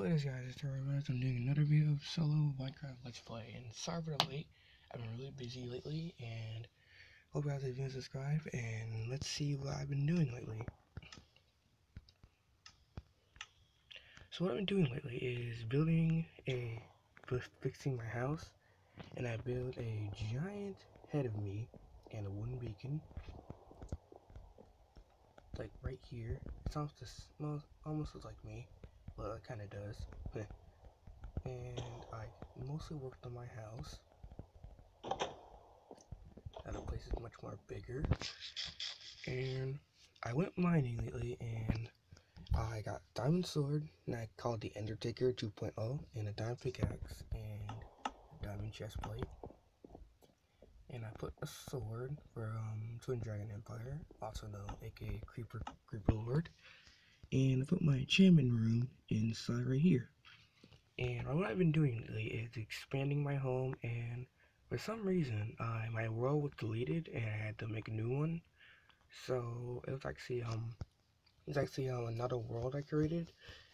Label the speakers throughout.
Speaker 1: What is guys, it's Terrormans. I'm doing another video of solo Minecraft Let's Play. And sorry for the late. I've been really busy lately and hope you guys have been subscribe and let's see what I've been doing lately. So what I've been doing lately is building a fixing my house and I built a giant head of me and a wooden beacon like right here. It sounds just almost looks like me. Well, it kind of does. and I mostly worked on my house. That place is much more bigger. And I went mining lately and I got diamond sword and I called the Endertaker 2.0 and a diamond pickaxe and diamond chest plate. And I put a sword from Twin Dragon Empire, also known aka Creeper Creeper Lord and I put my enchantment room inside right here. And what I've been doing lately is expanding my home and for some reason uh, my world was deleted and I had to make a new one. So it was actually um it's actually um another world I created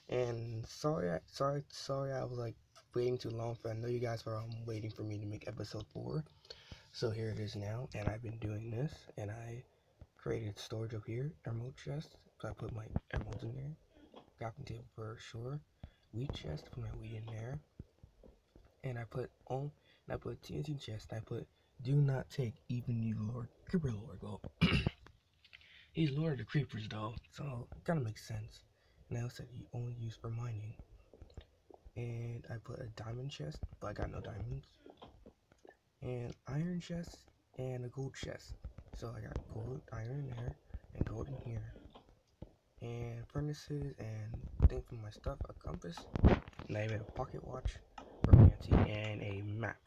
Speaker 1: and sorry I, sorry sorry I was like waiting too long for I know you guys were um, waiting for me to make episode 4. So here it is now and I've been doing this and I created storage up here, emerald chest, so I put my emeralds in there. Crafting table for sure. Wheat chest, put my wheat in there. And I put on, and I put TNT chest. I put do not take even you Lord Creeper Lord. Well, he's Lord of the Creepers though, so it kind of makes sense. And I also said he only used for mining. And I put a diamond chest, but I got no diamonds. And iron chest and a gold chest. So I got gold, iron there, and gold in here and furnaces and things for my stuff, a compass, and I made a pocket watch for fancy and a map.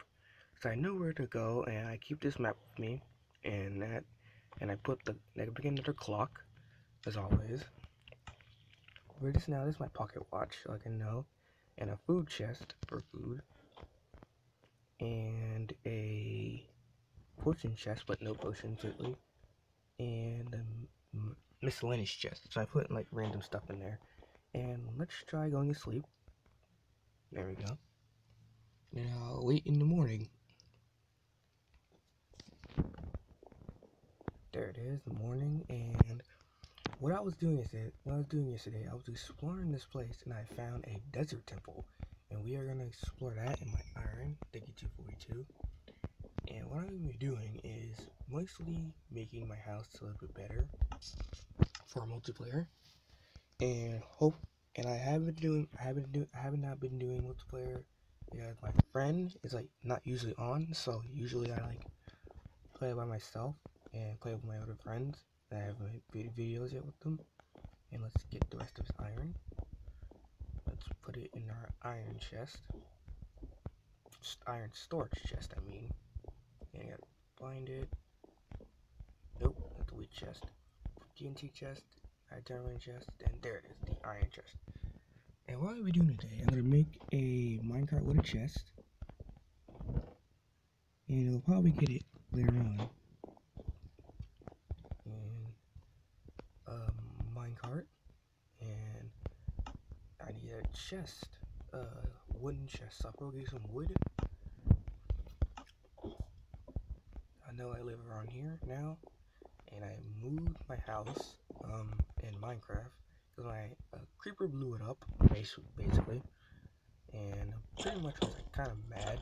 Speaker 1: So I know where to go and I keep this map with me and that and I put the I put another clock as always. Where this now this is my pocket watch so I can know and a food chest for food and a potion chest but no potions lately and a miscellaneous chest. So I put like random stuff in there. And let's try going to sleep. There we go. And I'll in the morning. There it is, the morning, and what I was doing is that what I was doing yesterday, I was exploring this place and I found a desert temple. And we are gonna explore that in my iron, Diggy 242. And what I'm gonna be doing is mostly making my house a little bit better for multiplayer, and hope. And I haven't doing, I haven't do, I have not been doing multiplayer because my friend is like not usually on. So usually I like play by myself and play with my other friends. I haven't made videos yet with them. And let's get the rest of this iron. Let's put it in our iron chest. Iron storage chest, I mean. And I gotta find it. Nope, that's the wheat chest. TNT chest, diamond chest, and there it is, the iron chest. And what are we doing today? I'm gonna make a minecart with a chest. And we'll probably get it later on. And um minecart. And I need a chest. Uh wooden chest. So I'll probably get some wood. I know I live around here now and I moved my house um, in Minecraft because my uh, creeper blew it up, basically, and pretty much was like, kind of mad,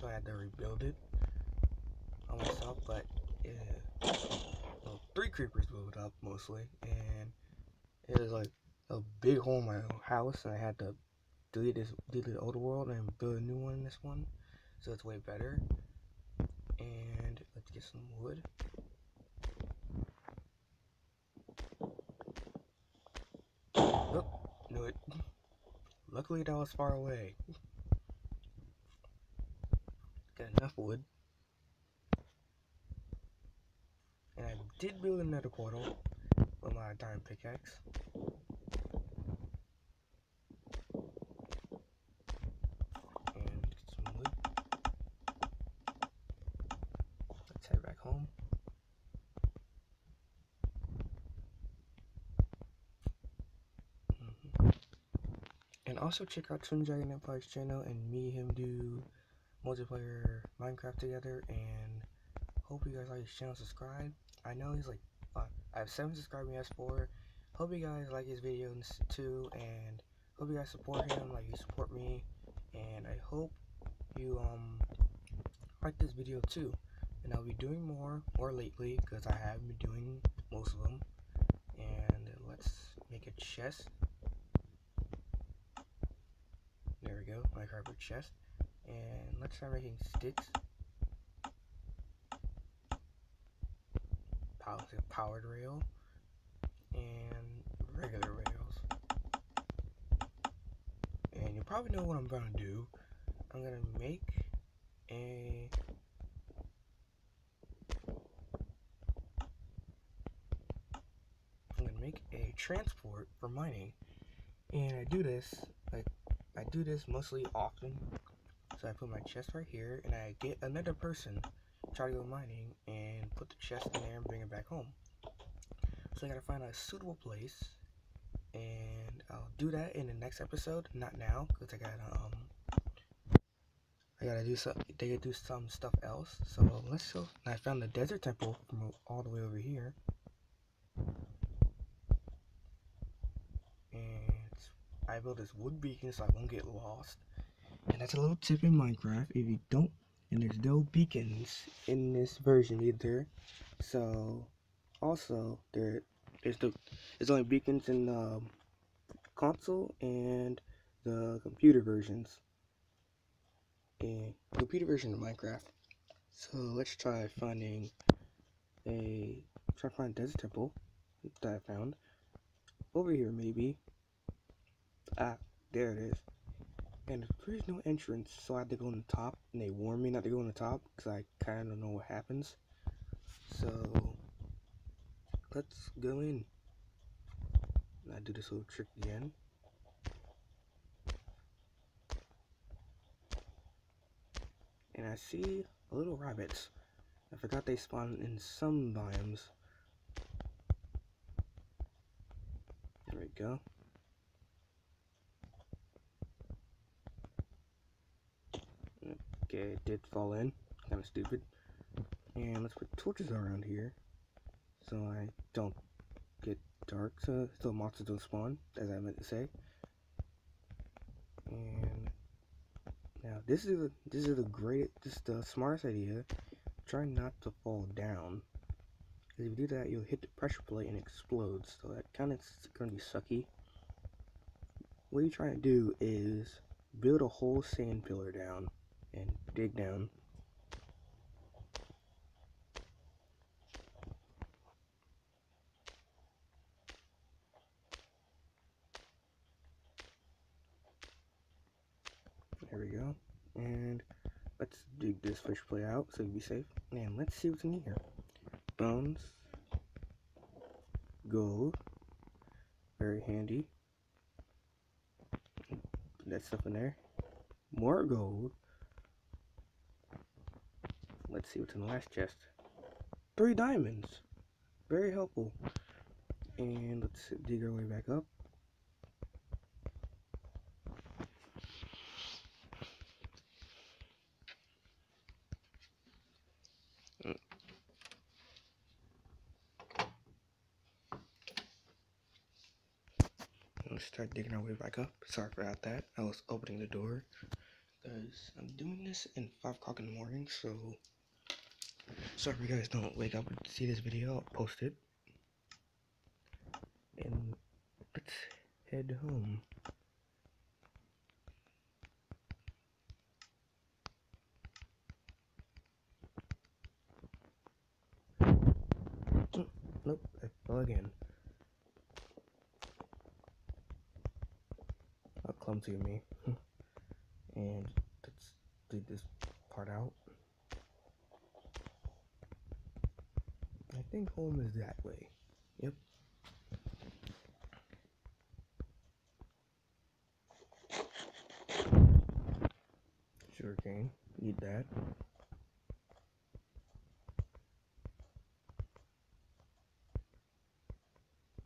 Speaker 1: so I had to rebuild it on myself. But uh, well, three creepers blew it up mostly, and it was like a big hole in my house, and I had to delete this, delete the old world, and build a new one in this one, so it's way better. And let's get some wood. Luckily that was far away. Got enough wood. And I did build another portal with my diamond pickaxe. And also check out Twin Dragon Empire's channel and me him do multiplayer Minecraft together and hope you guys like his channel subscribe. I know he's like uh, I have seven subscribers he has four. Hope you guys like his videos too and hope you guys support him like you support me and I hope you um like this video too and I'll be doing more more lately because I have been doing most of them and let's make a chest there go my carpet chest. And let's start making sticks. Powered, rail. And regular rails. And you probably know what I'm gonna do. I'm gonna make a I'm gonna make a transport for mining. And I do this do this mostly often so I put my chest right here and I get another person try to go mining and put the chest in there and bring it back home so I gotta find a suitable place and I'll do that in the next episode not now because I gotta um I gotta do some. They gotta do some stuff else. So let's go. I found the desert temple from all the way over here, and I built this wood beacon so I won't get lost. And that's a little tip in Minecraft. If you don't, and there's no beacons in this version either. So also there, there's the there's only beacons in the um, console and the computer versions a computer version of Minecraft. So let's try finding a try find a desert temple that I found over here maybe. Ah, there it is. And there's no entrance, so I had to go on the top, and they warned me not to go on the top because I kind of don't know what happens. So let's go in. I do this little trick again. and I see a little rabbits. I forgot they spawn in some biomes. There we go. Okay, it did fall in. Kind of stupid. And let's put torches around here so I don't get dark so, so monsters don't spawn, as I meant to say. And now this is a, this is the great this is the smartest idea. Try not to fall down. Because if you do that, you'll hit the pressure plate and explode. So that kind of gonna be sucky. What you're trying to do is build a whole sand pillar down and dig down. There we go. And let's dig this fish plate out so you be safe. And let's see what's in here. Bones. Gold. Very handy. Put that stuff in there. More gold. Let's see what's in the last chest. Three diamonds. Very helpful. And let's dig our way back up. Let's start digging our way back up. Sorry about that. I was opening the door because I'm doing this in 5 o'clock in the morning, so sorry you guys don't wake up and see this video. I'll post it. And let's head home. Oh, nope, I fell again. How clumsy of me. and let's dig this part out. I think home is that way. Yep. Sugar cane. Eat that.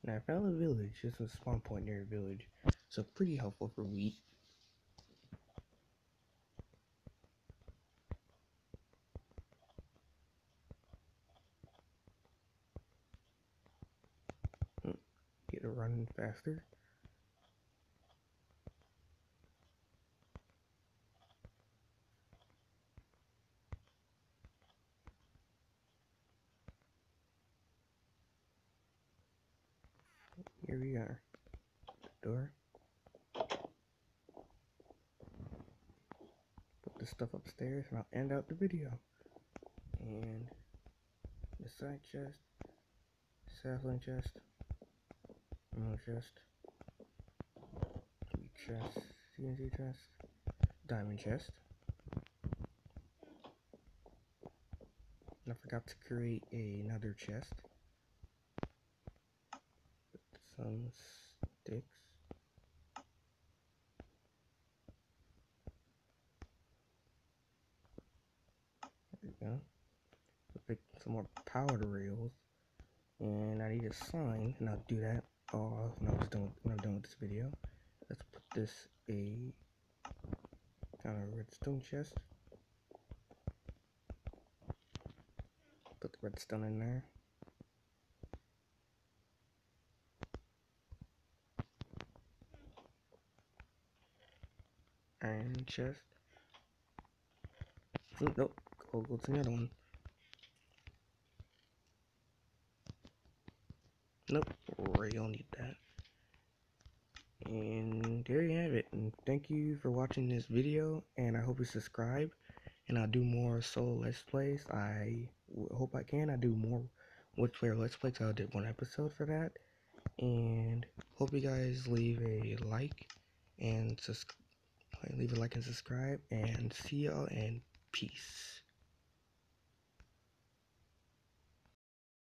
Speaker 1: Now I found a village. This is a spawn point near a village. So pretty helpful for wheat. Hmm, get it running faster. Here we are. The door. Put the stuff upstairs and I'll end out the video. And the side chest, sapling chest, ammo chest, chest, CNC chest, diamond chest. And I forgot to create another chest some sticks. There we go. Pick some more powered rails. And I need a sign, and I'll do that Oh, all when I was done when I'm done with this video. Let's put this a kind of redstone chest. Put the redstone in there. iron chest. Oh, nope, go, go to the other one. Nope, we don't need that. And there you have it. And thank you for watching this video. And I hope you subscribe. And I'll do more solo let's plays. I hope I can. I do more which player let's plays. I did one episode for that. And hope you guys leave a like and subscribe leave a like and subscribe and see y'all and peace